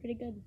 pretty good.